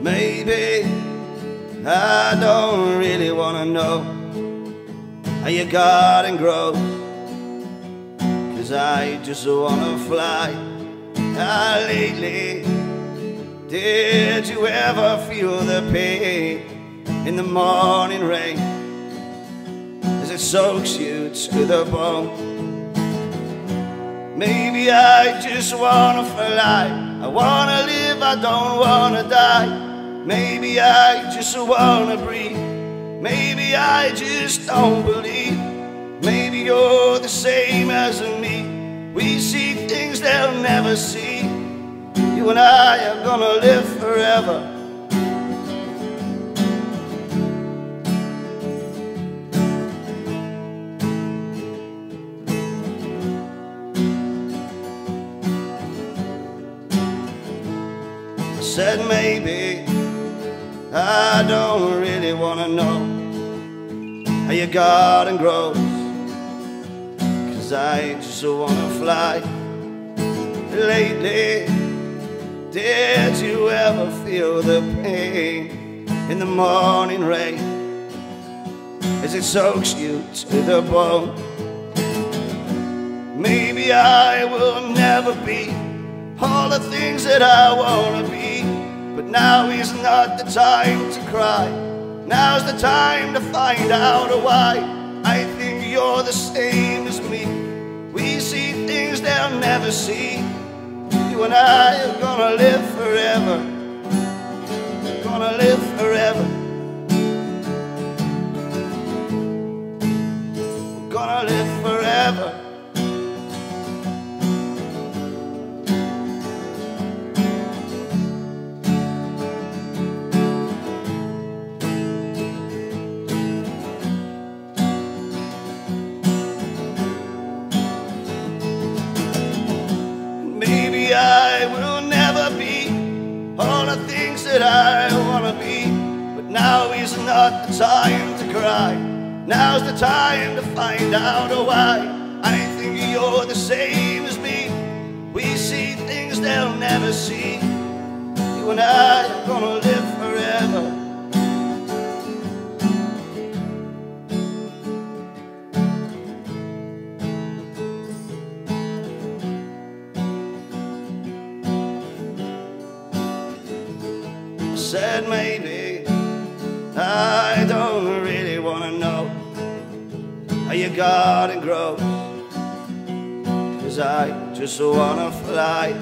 maybe I don't really wanna know how your garden grows. Cause I just wanna fly. Ah, lately, did you ever feel the pain in the morning rain as it soaks you to the bone? Maybe I just wanna fly. I wanna live, I don't wanna die. Maybe I just wanna breathe. Maybe I just don't believe. Maybe you're the same as me. We see things they'll never see. You and I are gonna live forever. Said maybe. I don't really wanna know how your garden grows. Cause I just wanna fly. Lately, did you ever feel the pain in the morning rain? As it soaks you to the bone. Maybe I will never be all the things that I wanna be. But now is not the time to cry. Now's the time to find out why. I think you're the same as me. We see things they'll never see. You and I are gonna live forever. Gonna live forever. Gonna live forever. I wanna be. But now is not the time to cry. Now's the time to find out why. I think you're the same as me. We see things they'll never see. You and I are gonna live said maybe. I don't really wanna know how your garden grows. Cause I just wanna fly